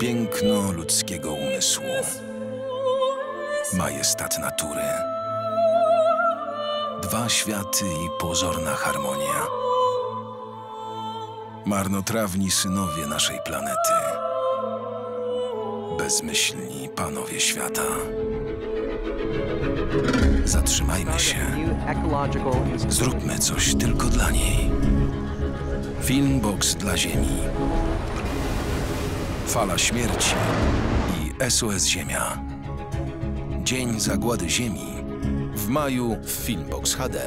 Piękno ludzkiego umysłu, majestat natury, dwa światy i pozorna harmonia. Marnotrawni synowie naszej planety, bezmyślni panowie świata. Zatrzymajmy się, zróbmy coś tylko dla niej. Filmbox dla Ziemi. Fala śmierci i SOS Ziemia. Dzień zagłady Ziemi w maju w Filmbox HD.